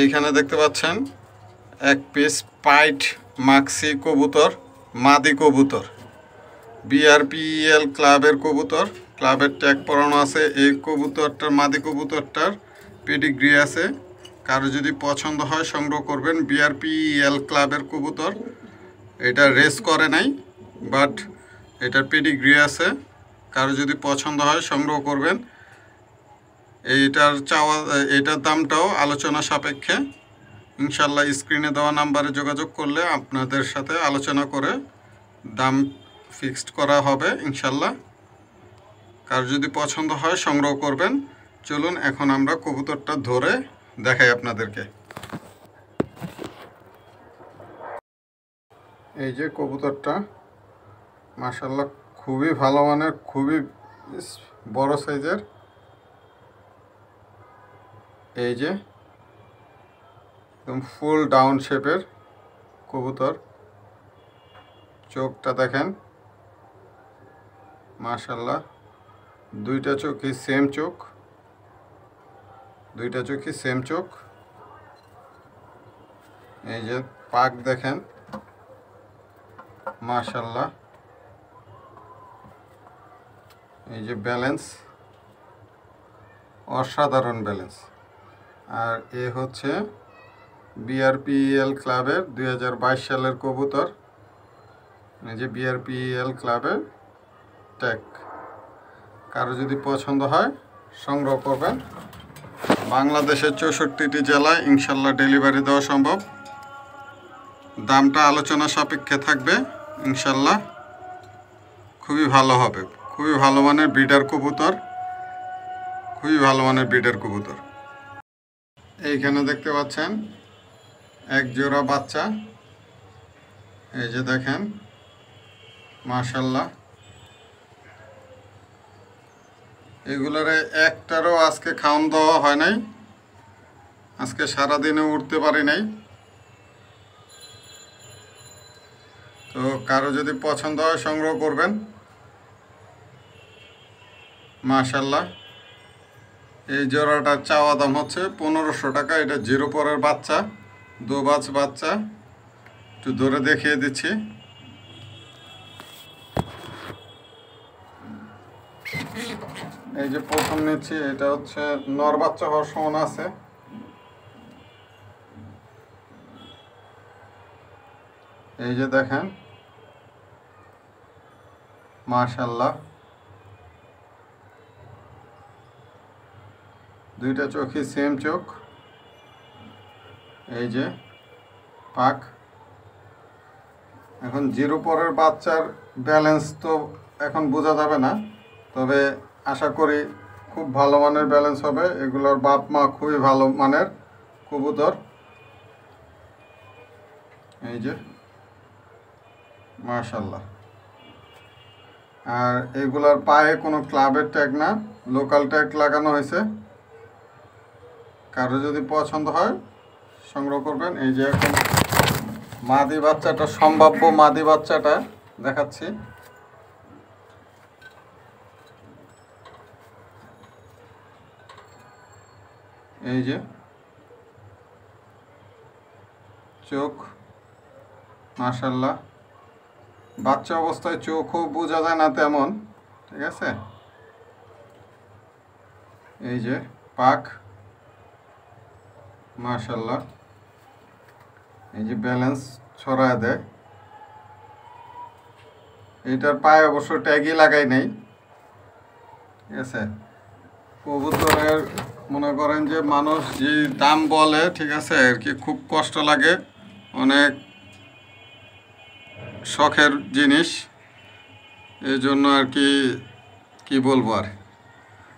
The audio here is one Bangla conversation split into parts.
এইখানে দেখতে পাচ্ছেন এক পিস পাইট মাক্সি কবুতর, মাদি কবুতর। বিআরপিএল ক্লাবের কবুতর, ক্লাবের ট্যাগ পরানো আছে। এই কবুতরটার, মাদি কবুতরটার পেডিগ্রি আছে। কারও যদি পছন্দ হয় সংগ্রহ করবেন বিআরপিএল ক্লাবের কবুতর। এটা রেস করে নাই বাট এটার পেডিগ্রি আছে। কারও যদি পছন্দ হয় সংগ্রহ করবেন। এইটার চাওয়া, এইটার দামটাও আলোচনা সাপেক্ষে। ইনশাল্লাহ স্ক্রিনে দেওয়া নাম্বারে যোগাযোগ করলে আপনাদের সাথে আলোচনা করে দাম ফিক্সড করা হবে ইনশাল্লাহ কার যদি পছন্দ হয় সংগ্রহ করবেন। চলুন এখন আমরা কবুতরটা ধরে দেখাই আপনাদেরকে। এই যে কবুতরটা মাসাল্লাহ খুবই ভালো মানের, খুবই বড় সাইজের। এই যে, একদম ফুল ডাউন শেপের কবুতর। চোখটা দেখেন মাশাল্লাহ দুইটা চোখই সেম চোখ। দুইটা চোখই সেম চোখ। এই যে, পাক দেখেন মাশাল্লাহ এই যে ব্যালেন্স অসাধারণ ব্যালেন্স আর এ হচ্ছে বিআরপিএল ক্লাবের দু হাজার বাইশ সালের কবুতর। এই যে বিআরপিএল ক্লাবের ট্যাগ কারও যদি পছন্দ হয়, সংগ্রহ করবেন। বাংলাদেশের চৌষট্টিটি জেলায় ইনশাল্লাহ ডেলিভারি দেওয়া সম্ভব। দামটা আলোচনা সাপেক্ষে থাকবে। ইনশাল্লাহ খুবই ভালো হবে। খুবই ভালো মানের ব্রিডার কবুতর। খুবই ভালো মানের ব্রিডার কবুতর। এইখানে দেখতে পাচ্ছেন এক জোড়া বাচ্চা। এই যে দেখেন মাশাল্লাহ এগুলোরে একটারও আজকে খাওয়ান দেওয়া হয় নাই। আজকে সারাদিনে উঠতে পারি নাই। তো কারও যদি পছন্দ হয় সংগ্রহ করবেন। মাশাল্লাহ এই জোড়াটার চাওয়া দাম হচ্ছে পনেরোশো টাকা। এটা জিরো পরের বাচ্চা, দু বাচ বাচ্চা। একটু ধরে দেখিয়ে দিচ্ছি। এই যে প্রথম নিচ্ছি, এটা হচ্ছে নর বাচ্চা হওয়ার সমান আছে। এই যে দেখেন, মাশাল্লাহ। দুইটা চোখই সেম চোখ। এই যে, পাক। এখন জিরো পরের বাচ্চার ব্যালেন্স তো এখন বোঝা যাবে না, তবে আশা করি খুব ভালো মানের ব্যালেন্স হবে। এগুলোর বাপ মা খুবই ভালো মানের কবুতর। এই যে মাশাল্লাহ আর এগুলার পায়ে কোনো ক্লাবের ট্যাগ না লোকাল ট্যাগ লাগানো হয়েছে। কারও যদি পছন্দ হয়, সংগ্রহ করবেন। এই যে এখন মাদি বাচ্চাটা, সম্ভাব্য মাদি বাচ্চাটা দেখাচ্ছি। এই যে চোখ মাশাল্লাহ বাচ্চা অবস্থায় চোখও বোঝা যায় না তেমন, ঠিক আছে? এই যে পাক। মাশাল্লাহ এই যে ব্যালেন্স ছড়ায় দেয়। এইটার পায়ে অবশ্য ট্যাগই লাগাই নেই। ঠিক আছে? কবুতরের মনে করেন যে মানুষ যে দাম বলে, ঠিক আছে, আর কি খুব কষ্ট লাগে। অনেক শখের জিনিস। এই জন্য আর কি কি বলব আর?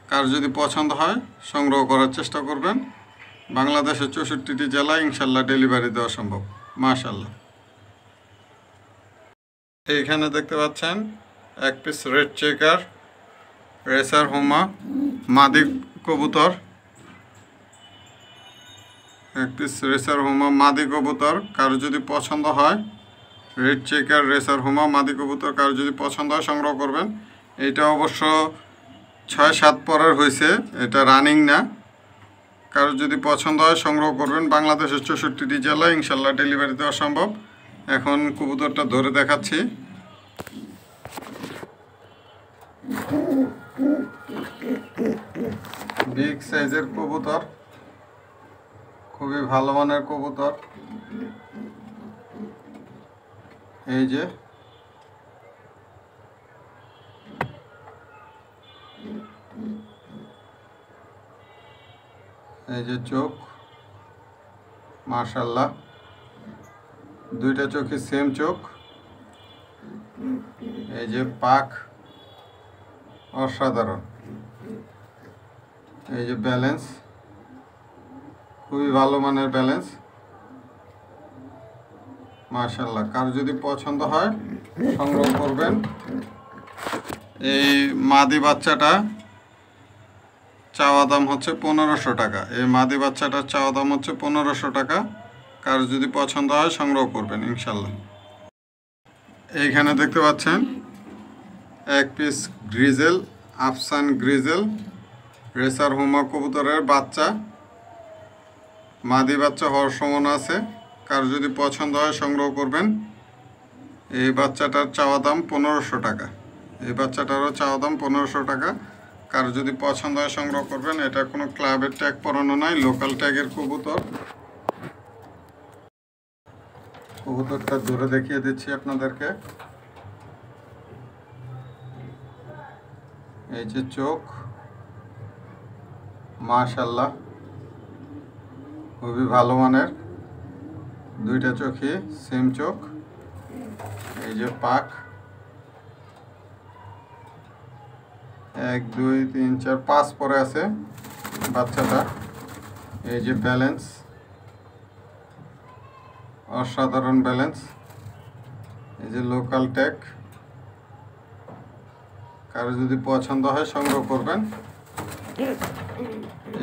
কার যদি পছন্দ হয়, সংগ্রহ করার চেষ্টা করবেন। বাংলাদেশের চৌষট্টিটি জেলায় ইনশাল্লাহ ডেলিভারি দেওয়া সম্ভব। মাশাল্লাহ। এইখানে দেখতে পাচ্ছেন এক পিস রেড চেকার রেসার হোমা মাদি কবুতর। এক পিস রেসার হোমা মাদি কবুতর, কারও যদি পছন্দ হয় রেড চেকার রেসার হোমা মাদি কবুতর, কারও যদি পছন্দ হয়, সংগ্রহ করবেন। এটা অবশ্য ছয় সাত পরের হয়েছে এটা রানিং না। কারও যদি পছন্দ হয়, সংগ্রহ করবেন। বাংলাদেশের চৌষট্টিটি জেলা ইনশাল্লাহ ডেলিভারি দেওয়া সম্ভব। এখন কবুতরটা ধরে দেখাচ্ছি। বিগ সাইজের কবুতর। খুবই ভালো মানের কবুতর। এই যে এই যে চোখ মার্শাল্লাহ দুইটা চোখই সেম চোখ। এই যে পাক, অসাধারণ। এই যে ব্যালেন্স খুবই ভালো মানের ব্যালেন্স মার্শাল্লাহ কার যদি পছন্দ হয়, সংগ্রহ করবেন। এই মাদি বাচ্চাটা চাওয়া দাম হচ্ছে পনেরোশো টাকা। এই মাদি বাচ্চাটার চাওয়া দাম হচ্ছে পনেরোশো টাকা। কার যদি পছন্দ হয় সংগ্রহ করবেন, ইনশাল্লাহ। এইখানে দেখতে পাচ্ছেন, এক পিস গ্রিজেল, আফসান গ্রিজেল, রেসার হোমা কবুতরের বাচ্চা। মাদি বাচ্চা হওয়ার সম্ভাবনা আছে। কার যদি পছন্দ হয় সংগ্রহ করবেন। এই বাচ্চাটার চাওয়া দাম পনেরোশো টাকা। এই বাচ্চাটারও চাওয়া দাম পনেরোশো টাকা। কার যদি পছন্দ হয় সংগ্রহ করবেন। এটা কোনো ক্লাবের ট্যাগ পরানো নয় লোকাল ট্যাগের কবুতর। কবুতরটা দূরে দেখিয়ে দিচ্ছি আপনাদেরকে। এই যে চোখ। মাশাল্লাহ খুবই ভালো মানের। দুইটা চোখই সেম চোখ। এই যে পাক। এক, দুই, তিন, চার, পাঁচ পরে আছে বাচ্চাটা। এই যে ব্যালেন্স, অসাধারণ ব্যালেন্স। এই যে লোকাল ট্যাগ কারও যদি পছন্দ হয় সংগ্রহ করবেন।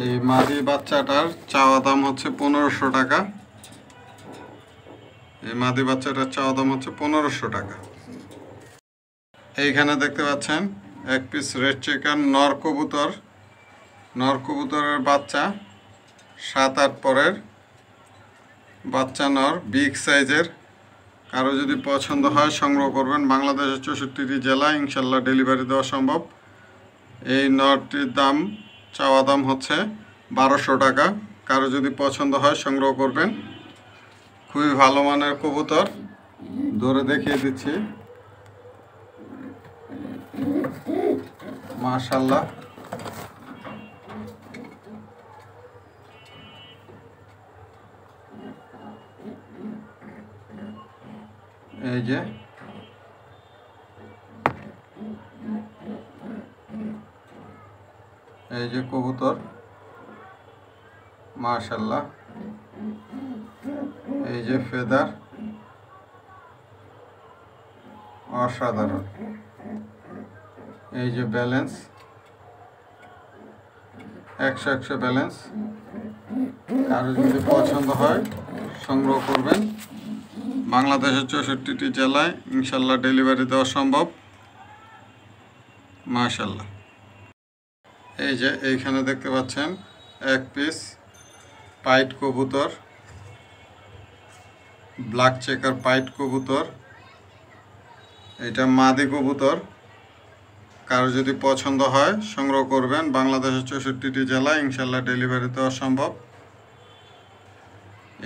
এই মাদি বাচ্চাটার চাওয়া দাম হচ্ছে পনেরোশো টাকা। এই মাদি বাচ্চাটার চাওয়া দাম হচ্ছে পনেরোশো টাকা। এইখানে দেখতে পাচ্ছেন এক পিস রেড চিকেন নর কবুতর। নর কবুতরের বাচ্চা, সাত, আট পরের। বাচ্চা নর বিগ সাইজের কারও যদি পছন্দ হয়, সংগ্রহ করবেন। বাংলাদেশের চৌষট্টিটি জেলা ইনশাল্লাহ ডেলিভারি দেওয়া সম্ভব। এই নরটির দাম, চাওয়া দাম হচ্ছে বারোশো টাকা। কারও যদি পছন্দ হয়, সংগ্রহ করবেন। খুবই ভালো মানের কবুতর। ধরে দেখিয়ে দিচ্ছি। মাশাল্লাহ এই যে। এই যে কবুতর। মাশাল্লাহ এই যে ফেদার। অসাধারণ। এই যে ব্যালেন্স, একশো একশো ব্যালেন্স। কারও যদি পছন্দ হয়, সংগ্রহ করবেন। বাংলাদেশের চৌষট্টিটি জেলায় ইনশাল্লাহ ডেলিভারি দেওয়া সম্ভব। মাশাল্লাহ। এই যে এইখানে দেখতে পাচ্ছেন, এক পিস পাইট কবুতর, ব্ল্যাক চেকার পাইট কবুতর, এটা মাদি কবুতর। কারও যদি পছন্দ হয়, সংগ্রহ করবেন। বাংলাদেশের চৌষট্টিটি জেলা ইনশাল্লাহ ডেলিভারি দেওয়া সম্ভব।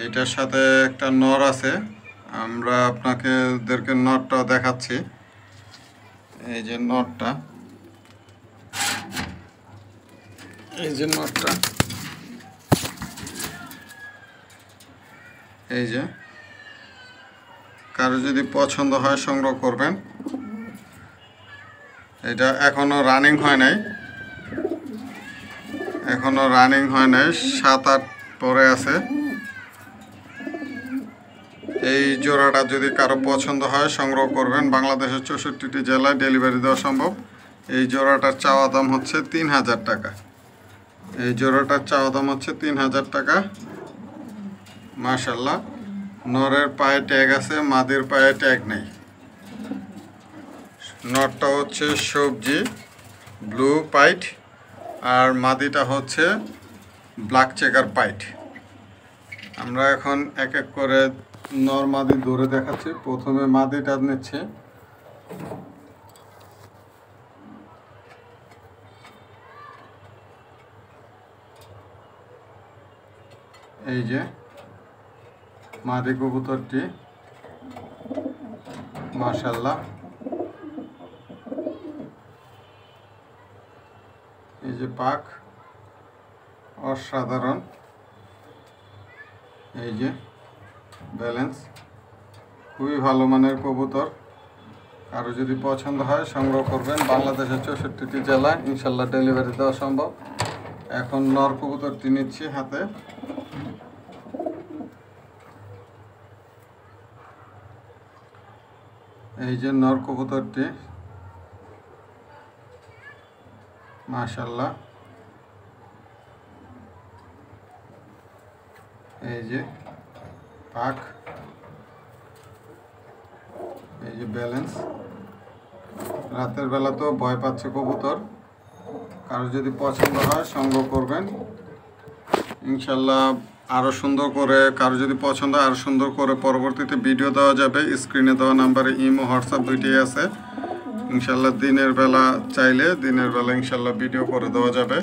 এটার সাথে একটা নর আছে। আমরা আপনাকে ওদেরকে নটটা দেখাচ্ছি। এই যে নটটা এই যে নটটা এই যে। কারও যদি পছন্দ হয়, সংগ্রহ করবেন। এটা এখনও রানিং হয় নাই। এখনও রানিং হয় নাই, সাত আট পরে আছে। এই জোড়াটা যদি কারও পছন্দ হয়, সংগ্রহ করবেন। বাংলাদেশের চৌষট্টিটি জেলায় ডেলিভারি দেওয়া সম্ভব। এই জোড়াটার চাওয়া দাম হচ্ছে তিন হাজার টাকা। এই জোড়াটার চাওয়া দাম হচ্ছে তিন হাজার টাকা। মাশাল্লাহ নরের পায়ে ট্যাগ আছে, মাদের পায়ে ট্যাগ নেই। নটটা হচ্ছে সবজি ব্লু পাইট আর মাদিটা হচ্ছে ব্ল্যাক চেকার পাইট আমরা এখন এক এক করে নর মাদি ধরে দেখাচ্ছি। প্রথমে মাদিটা নিচ্ছে। এই যে মাদি কবুতরটি মাশাল্লাহ এই যে পাক, অসাধারণ। এই যে ব্যালেন্স, খুবই ভালো মানের কবুতর। কারও যদি পছন্দ হয়, সংগ্রহ করবেন। বাংলাদেশের চৌষট্টিটি জেলায় ইনশাল্লাহ ডেলিভারি দেওয়া সম্ভব। এখন নর কবুতরটি নিচ্ছি হাতে। এই যে নর কবুতরটি মাশাল্লাহ এই যে পাক, এই যে ব্যালেন্স। রাতের বেলা তো ভয় পাচ্ছে কবুতর। কারও যদি পছন্দ হয় সংগ্রহ করবেন। ইনশাল্লাহ আরও সুন্দর করে, কারও যদি পছন্দ আরও সুন্দর করে পরবর্তীতে ভিডিও দেওয়া যাবে। স্ক্রিনে দেওয়া নাম্বারে ইমো হোয়াটসঅ্যাপ দুইটাই আছে। ইনশাল্লাহ দিনের বেলা চাইলে, দিনের বেলা ইনশাল্লাহ ভিডিও করে দেওয়া যাবে।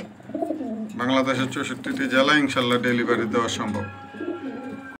বাংলাদেশের চৌষট্টিটি জেলায় ইনশাল্লাহ ডেলিভারি দেওয়া সম্ভব।